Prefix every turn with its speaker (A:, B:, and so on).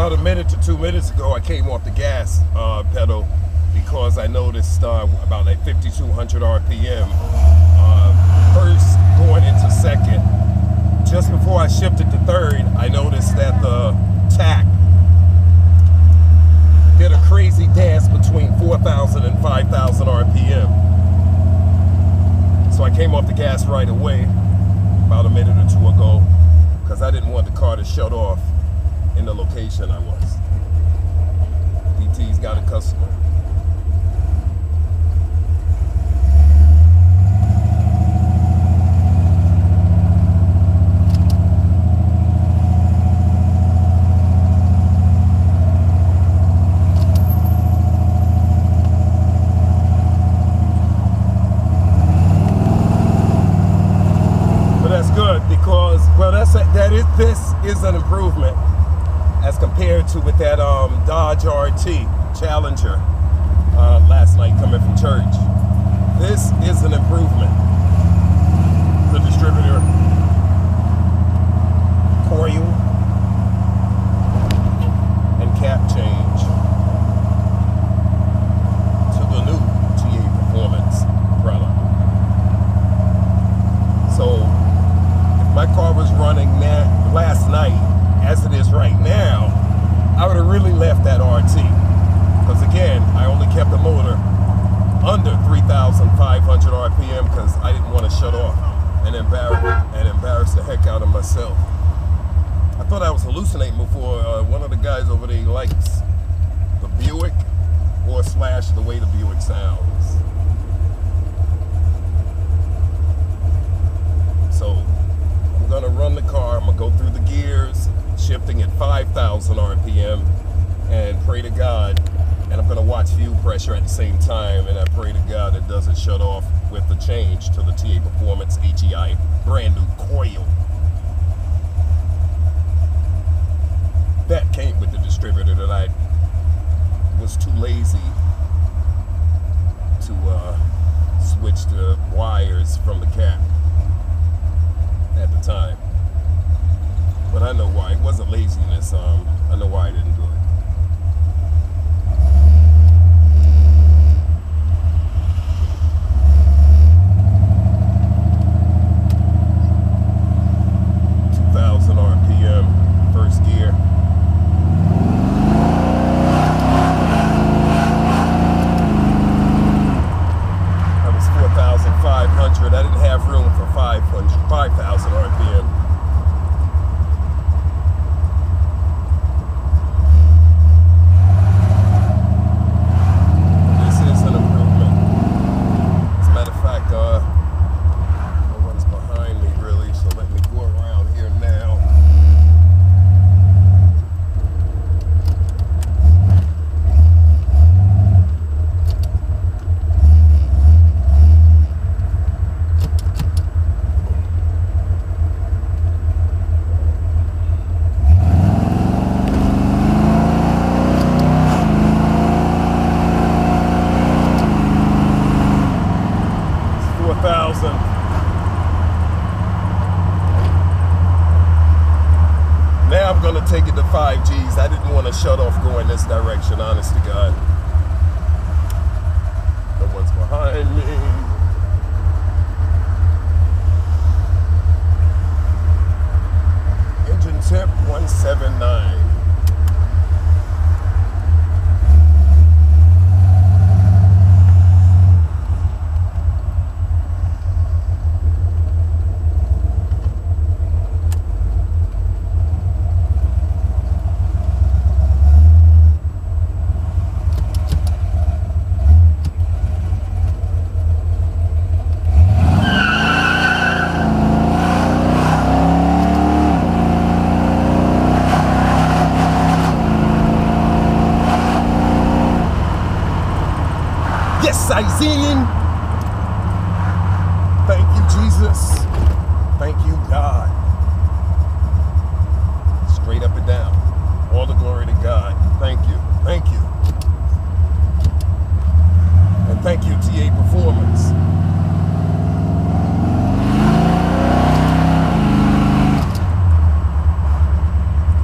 A: about a minute to two minutes ago, I came off the gas uh, pedal because I noticed uh, about like 5,200 RPM. Uh, first going into second. Just before I shifted to third, I noticed that the tach did a crazy dance between 4,000 and 5,000 RPM. So I came off the gas right away, about a minute or two ago, because I didn't want the car to shut off in the location I was. DT's got a customer. But that's good because well that's a, that is this is an improvement as compared to with that um, Dodge RT Challenger uh, last night coming from church. This is an improvement. The distributor coil and cap change to the new TA Performance product. So if my car was running na- last night as it is right now, I would have really left that RT. Because again, I only kept the motor under 3,500 RPM because I didn't want to shut off and embarrass and embarrass the heck out of myself. I thought I was hallucinating before. Uh, one of the guys over there likes the Buick or slash the way the Buick sounds. So I'm gonna run the car. I'm gonna go through the gears, shifting at 5,000 RPM, and pray to God. And I'm gonna watch fuel pressure at the same time, and I pray to God it doesn't shut off with the change to the TA Performance HEI brand new coil. That came with the distributor that I was too lazy to uh, switch the wires from the time. But I know why. It wasn't laziness. Um, I know why I didn't do it. Two thousand RPM, first gear. That was 4,500. I didn't have room for 500, 5,000 RPM. This is an improvement. As a matter of fact, uh, no one's behind me really, so let me go around here now. It's 4,000. Now I'm gonna take it to 5Gs. I didn't want to shut off going this direction, honest to God. No one's behind me. Isaiah. Thank you, Jesus. Thank you, God. Straight up and down. All the glory to God. Thank you. Thank you. And thank you